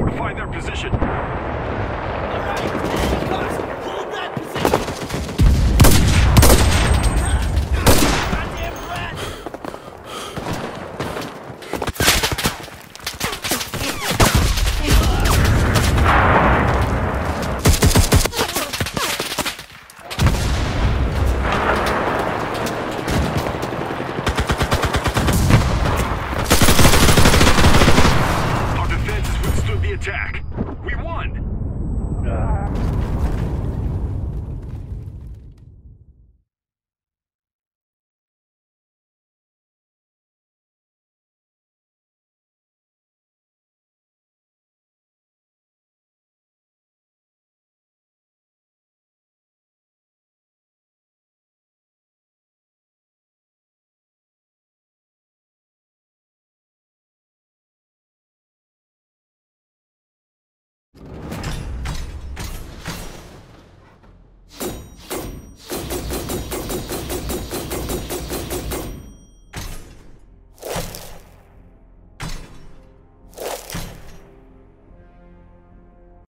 Fortify their position.